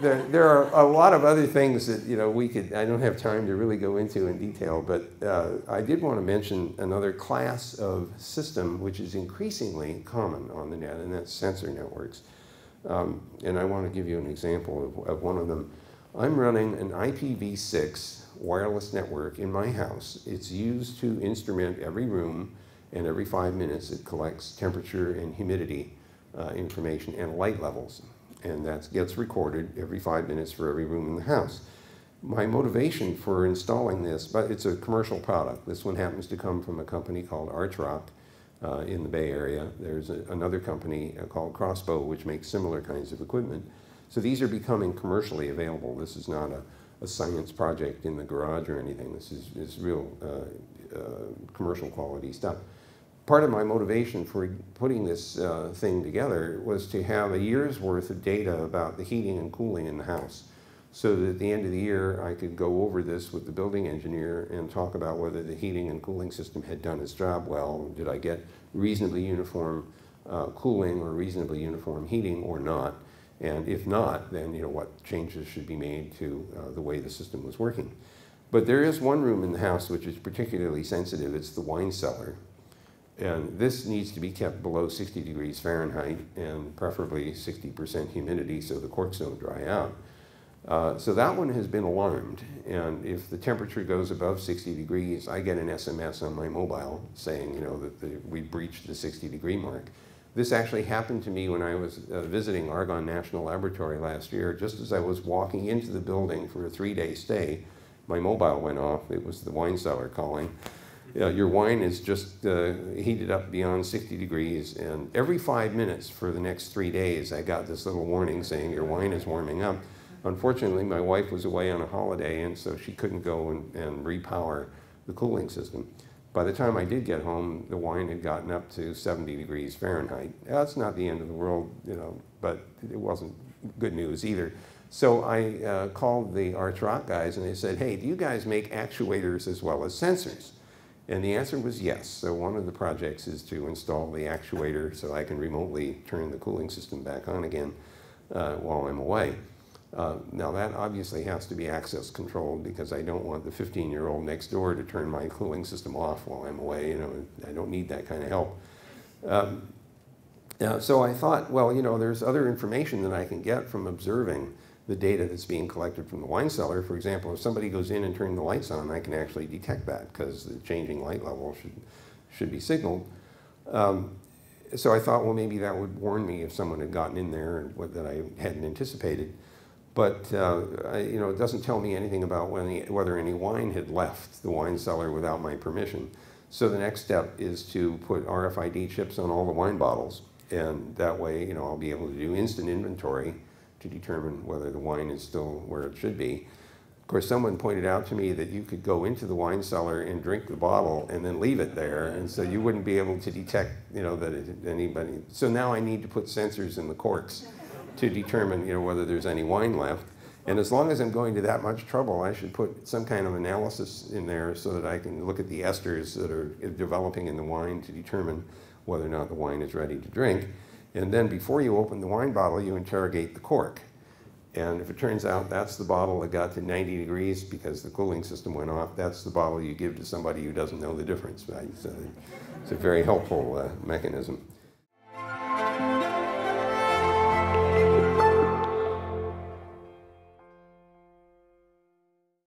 there, there are a lot of other things that you know we could. I don't have time to really go into in detail, but uh, I did want to mention another class of system which is increasingly common on the net, and that's sensor networks. Um, and I want to give you an example of, of one of them. I'm running an IPv6 wireless network in my house. It's used to instrument every room, and every five minutes it collects temperature and humidity uh, information and light levels. And that gets recorded every five minutes for every room in the house. My motivation for installing this, but it's a commercial product. This one happens to come from a company called Arch Rock uh, in the Bay Area. There's a, another company uh, called Crossbow which makes similar kinds of equipment. So these are becoming commercially available. This is not a, a science project in the garage or anything. This is, is real uh, uh commercial quality stuff part of my motivation for putting this uh, thing together was to have a year's worth of data about the heating and cooling in the house so that at the end of the year I could go over this with the building engineer and talk about whether the heating and cooling system had done its job well. Did I get reasonably uniform uh, cooling or reasonably uniform heating or not? And if not, then you know what changes should be made to uh, the way the system was working. But there is one room in the house which is particularly sensitive. It's the wine cellar. And this needs to be kept below 60 degrees Fahrenheit and preferably 60% humidity so the corks don't dry out. Uh, so that one has been alarmed. And if the temperature goes above 60 degrees, I get an SMS on my mobile saying, you know, that the, we breached the 60 degree mark. This actually happened to me when I was uh, visiting Argonne National Laboratory last year. Just as I was walking into the building for a three day stay, my mobile went off. It was the wine cellar calling know, your wine is just uh, heated up beyond 60 degrees. And every five minutes for the next three days, I got this little warning saying your wine is warming up. Unfortunately, my wife was away on a holiday, and so she couldn't go and, and repower the cooling system. By the time I did get home, the wine had gotten up to 70 degrees Fahrenheit. That's not the end of the world, you know, but it wasn't good news either. So I uh, called the Arch Rock guys and they said, hey, do you guys make actuators as well as sensors? And the answer was yes. So one of the projects is to install the actuator so I can remotely turn the cooling system back on again uh, while I'm away. Uh, now that obviously has to be access controlled because I don't want the 15 year old next door to turn my cooling system off while I'm away. You know, I don't need that kind of help. Um, uh, so I thought, well, you know, there's other information that I can get from observing the data that's being collected from the wine cellar. For example, if somebody goes in and turns the lights on, I can actually detect that because the changing light level should, should be signaled. Um, so I thought, well, maybe that would warn me if someone had gotten in there and what, that I hadn't anticipated. But uh, I, you know, it doesn't tell me anything about when, whether any wine had left the wine cellar without my permission. So the next step is to put RFID chips on all the wine bottles, and that way, you know, I'll be able to do instant inventory to determine whether the wine is still where it should be. Of course, someone pointed out to me that you could go into the wine cellar and drink the bottle and then leave it there, and so you wouldn't be able to detect, you know, that it, anybody. So now I need to put sensors in the corks to determine, you know, whether there's any wine left. And as long as I'm going to that much trouble, I should put some kind of analysis in there so that I can look at the esters that are developing in the wine to determine whether or not the wine is ready to drink. And then before you open the wine bottle, you interrogate the cork. And if it turns out that's the bottle that got to 90 degrees because the cooling system went off, that's the bottle you give to somebody who doesn't know the difference. Right? So it's a very helpful uh, mechanism.